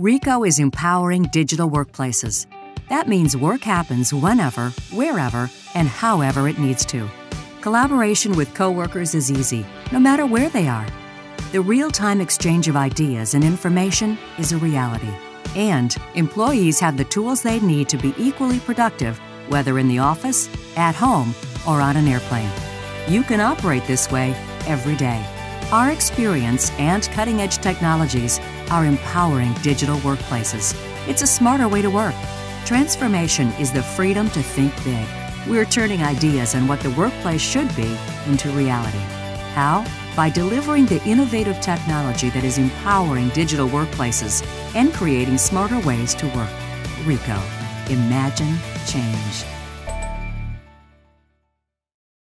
Ricoh is empowering digital workplaces. That means work happens whenever, wherever, and however it needs to. Collaboration with coworkers is easy, no matter where they are. The real time exchange of ideas and information is a reality. And employees have the tools they need to be equally productive, whether in the office, at home, or on an airplane. You can operate this way every day. Our experience and cutting edge technologies are empowering digital workplaces. It's a smarter way to work. Transformation is the freedom to think big. We're turning ideas on what the workplace should be into reality. How? By delivering the innovative technology that is empowering digital workplaces and creating smarter ways to work. Ricoh. Imagine change.